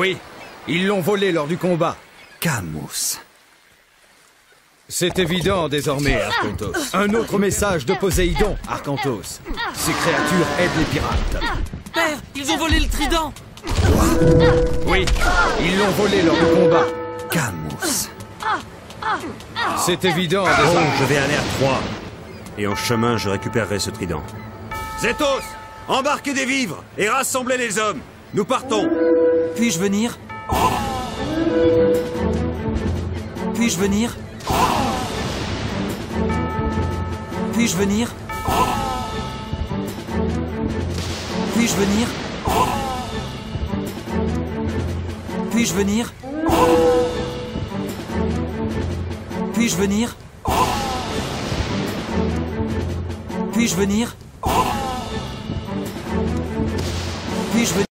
Oui, ils l'ont volé lors du combat. Camus. C'est évident désormais, Arcantos. Un autre message de Poséidon, Arcantos. Ces créatures aident les pirates. Père, ils ont volé le trident Oui, ils l'ont volé lors du combat. Camus. C'est évident Bon, désormais. je vais aller à Troie. Et en chemin, je récupérerai ce trident. Zétos Embarquez des vivres et rassemblez les hommes Nous partons. Puis-je venir Puis-je venir Puis-je venir Puis-je venir Puis-je venir Puis-je venir Puis-je venir Puis-je venir